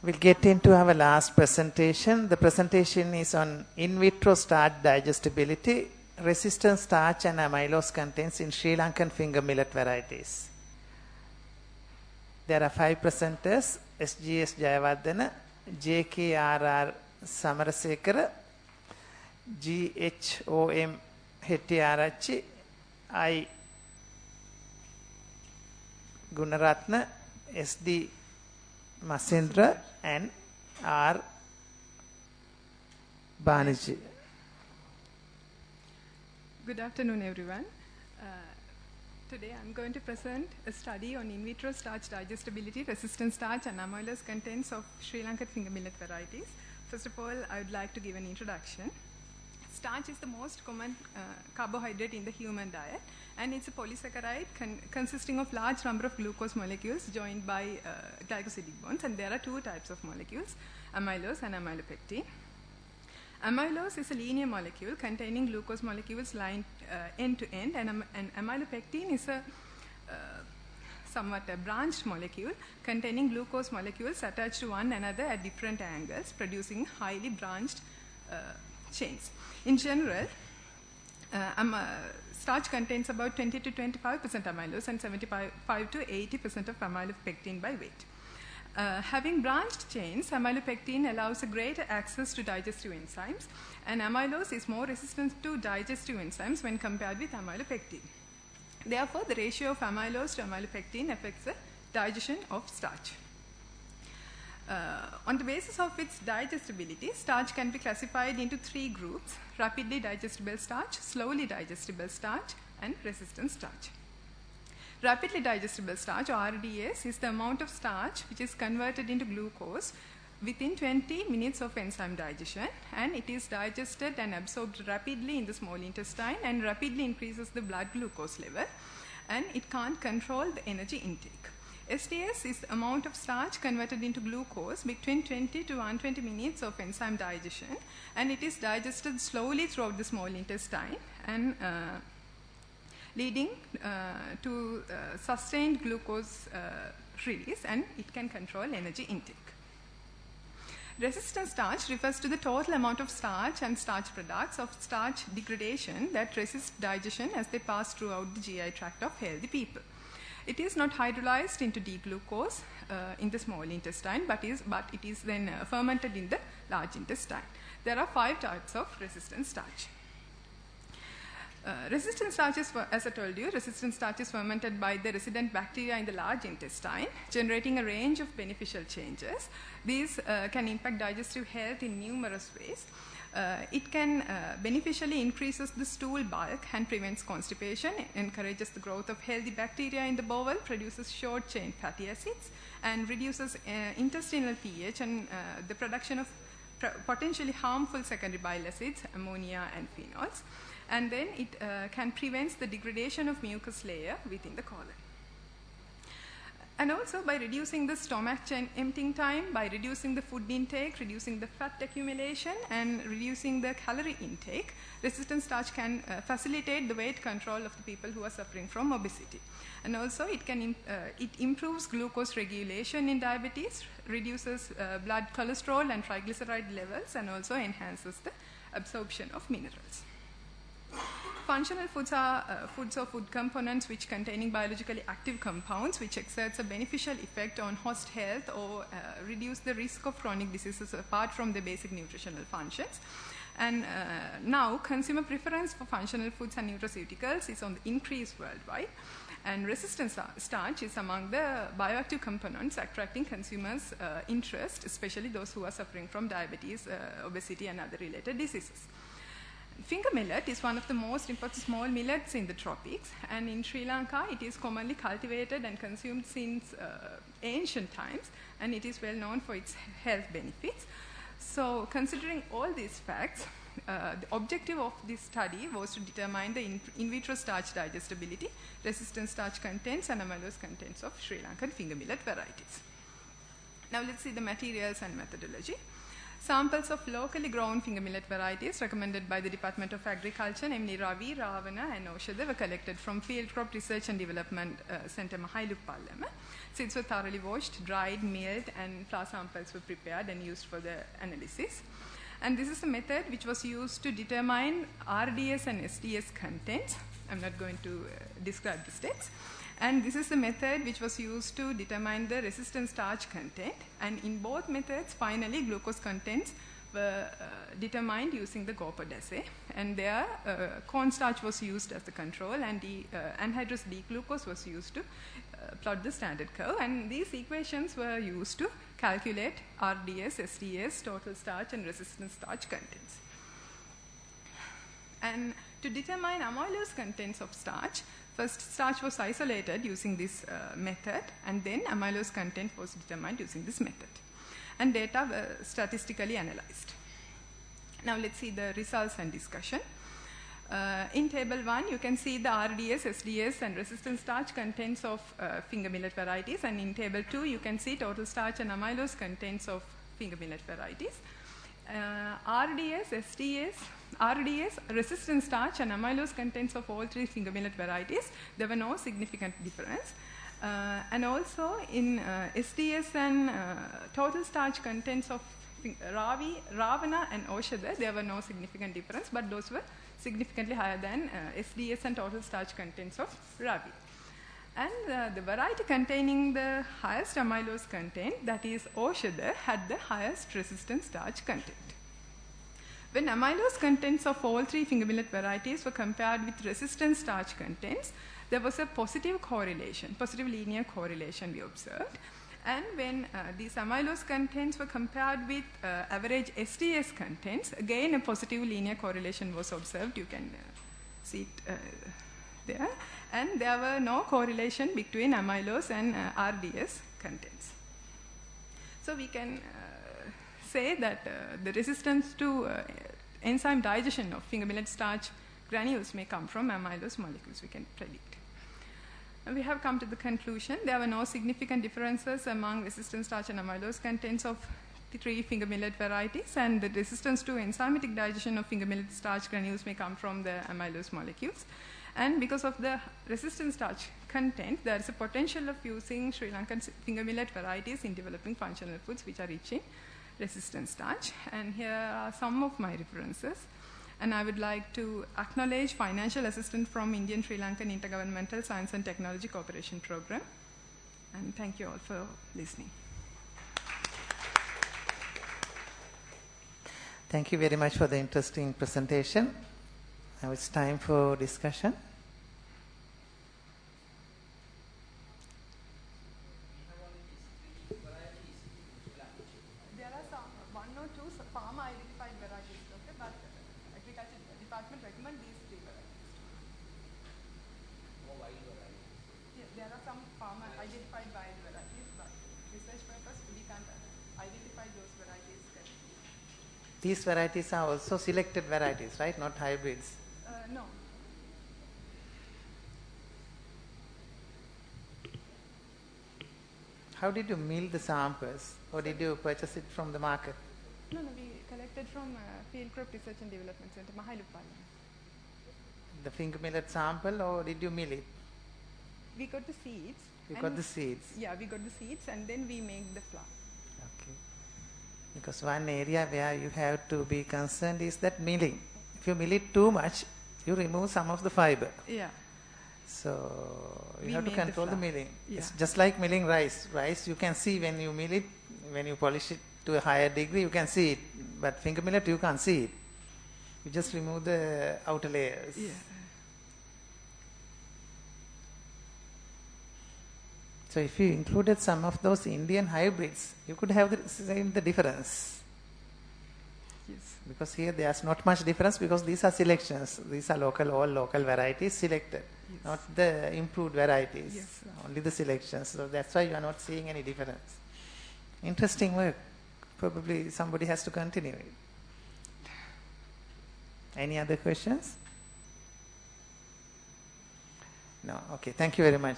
We'll get into our last presentation. The presentation is on in vitro starch digestibility, resistant starch and amylose contents in Sri Lankan finger millet varieties. There are five presenters, SAS Jayawardana, JKRR Samarasekera, GHCM Hettiarachchi, I Gooneratne, SD Mazumdar and R. Banerjee. Good afternoon, everyone. Uh, today I'm going to present a study on in vitro starch digestibility, resistant starch, and amylose contents of Sri Lankan finger millet varieties. First of all, I would like to give an introduction. Starch is the most common uh, carbohydrate in the human diet, and it's a polysaccharide con- consisting of large number of glucose molecules joined by uh, glycosidic bonds, and there are two types of molecules, amylose and amylopectin. Amylose is a linear molecule containing glucose molecules lined uh, end to end, and, and amylopectin is a uh, somewhat a branched molecule containing glucose molecules attached to one another at different angles, producing highly branched uh, chains. In general, uh, starch contains about 20 to 25 percent amylose and 75 to 80 percent of amylopectin by weight. Uh, having branched chains, amylopectin allows a greater access to digestive enzymes, and amylose is more resistant to digestive enzymes when compared with amylopectin. Therefore, the ratio of amylose to amylopectin affects the digestion of starch. Uh, on the basis of its digestibility, starch can be classified into three groups rapidly digestible starch, slowly digestible starch, and resistant starch. Rapidly digestible starch, or RDS, is the amount of starch which is converted into glucose within 20 minutes of enzyme digestion, and it is digested and absorbed rapidly in the small intestine and rapidly increases the blood glucose level, and it can't control the energy intake. SDS is the amount of starch converted into glucose between 20 to 120 minutes of enzyme digestion, and it is digested slowly throughout the small intestine and uh, leading uh, to uh, sustained glucose uh, release, and it can control energy intake. Resistant starch refers to the total amount of starch and starch products of starch degradation that resist digestion as they pass throughout the GI tract of healthy people. It is not hydrolyzed into D-glucose uh, in the small intestine, but, is, but it is then uh, fermented in the large intestine. There are five types of resistant starch. Uh, resistant starch is, as I told you, resistant starch is fermented by the resident bacteria in the large intestine, generating a range of beneficial changes. These uh, can impact digestive health in numerous ways. Uh, it can uh, beneficially increases the stool bulk and prevents constipation, encourages the growth of healthy bacteria in the bowel, produces short chain fatty acids, and reduces uh, intestinal pH and uh, the production of potentially harmful secondary bile acids, ammonia, and phenols. And then it uh, can prevent the degradation of mucus layer within the colon. And also by reducing the stomach ch- emptying time, by reducing the food intake, reducing the fat accumulation, and reducing the calorie intake, resistant starch can uh, facilitate the weight control of the people who are suffering from obesity. And also it can uh, it improves glucose regulation in diabetes, reduces uh, blood cholesterol and triglyceride levels, and also enhances the absorption of minerals. Functional foods are uh, foods or food components which containing biologically active compounds which exerts a beneficial effect on host health or uh, reduce the risk of chronic diseases apart from the basic nutritional functions. And uh, now consumer preference for functional foods and nutraceuticals is on the increase worldwide. And resistant starch is among the bioactive components attracting consumers' uh, interest, especially those who are suffering from diabetes, uh, obesity, and other related diseases. Finger millet is one of the most important small millets in the tropics, and in Sri Lanka, it is commonly cultivated and consumed since uh, ancient times, and it is well known for its health benefits. So, considering all these facts, uh, the objective of this study was to determine the in, in vitro starch digestibility, resistant starch contents, and amylose contents of Sri Lankan finger millet varieties. Now, let's see the materials and methodology. Samples of locally grown finger millet varieties recommended by the Department of Agriculture, namely Ravi, Ravana, and Oshada, were collected from Field Crop Research and Development uh, Center, Mahailluppallama. Seeds were thoroughly washed, dried, milled, and flour samples were prepared and used for the analysis. And this is a method which was used to determine RDS and SDS contents. I'm not going to uh, describe the steps. And this is the method which was used to determine the resistant starch content. And in both methods, finally, glucose contents were uh, determined using the GOPOD assay. And there, uh, cornstarch was used as the control, and the uh, anhydrous D-glucose was used to uh, plot the standard curve. And these equations were used to calculate RDS, SDS, total starch, and resistant starch contents. And to determine amylose contents of starch, first starch was isolated using this uh, method, and then amylose content was determined using this method. And data were statistically analyzed. Now let's see the results and discussion. Uh, in table 1, you can see the RDS, SDS, and resistant starch contents of uh, finger millet varieties. And in table 2, you can see total starch and amylose contents of finger millet varieties. Uh, RDS, SDS, RDS, resistant starch, and amylose contents of all three finger millet varieties, there were no significant difference. Uh, and also in uh, SDS and uh, total starch contents of Ravi, Ravana, and Oshada, there were no significant difference, but those were significantly higher than uh, SDS and total starch contents of Ravi. And uh, the variety containing the highest amylose content, that is Oshada, had the highest resistant starch content. When amylose contents of all three finger millet varieties were compared with resistant starch contents, there was a positive correlation, positive linear correlation we observed. And when uh, these amylose contents were compared with uh, average SDS contents, again a positive linear correlation was observed. You can uh, see it uh, there. And there were no correlation between amylose and uh, RDS contents. So we can uh, say that the resistance to enzyme digestion of finger millet starch granules may come from amylose molecules, we can predict. And we have come to the conclusion there were no significant differences among resistant starch and amylose contents of the three finger millet varieties, and the resistance to enzymatic digestion of finger millet starch granules may come from the amylose molecules. And because of the resistant starch content, there is a potential of using Sri Lankan finger millet varieties in developing functional foods which are rich in resistant starch. And here are some of my references. And I would like to acknowledge financial assistance from Indian Sri Lankan Intergovernmental Science and Technology Cooperation Program. And thank you all for listening. Thank you very much for the interesting presentation. Now it's time for discussion. There are some, one or two farmer identified varieties, okay, but agriculture department recommend these three varieties. Yeah, there are some farmer identified wild varieties, but research purpose we can't identify those varieties. These varieties are also selected varieties, right? Not hybrids. Uh, no, How did you mill the samples or did you purchase it from the market? no, no, we collected from uh, Field Crop Research and Development Center, Mahailuppalam. The finger millet sample or did you mill it? We got the seeds. You got the seeds. Yeah, we got the seeds and then we make the flour. Okay. Because one area where you have to be concerned is that milling. If you mill it too much, you remove some of the fiber. Yeah. So you We have to make the control the, milling. Yeah. It's just like milling rice. Rice you can see when you mill it, when you polish it to a higher degree, you can see it. But finger millet you can't see it. You just remove the outer layers. Yeah. So if you included some of those Indian hybrids, you could have the, seen the difference. Because here there's not much difference because these are selections. These are local, all local varieties selected, Yes. not the improved varieties. Yes. Only the selections. So that's why you are not seeing any difference. Interesting work. Probably somebody has to continue it. Any other questions? No. Okay. Thank you very much.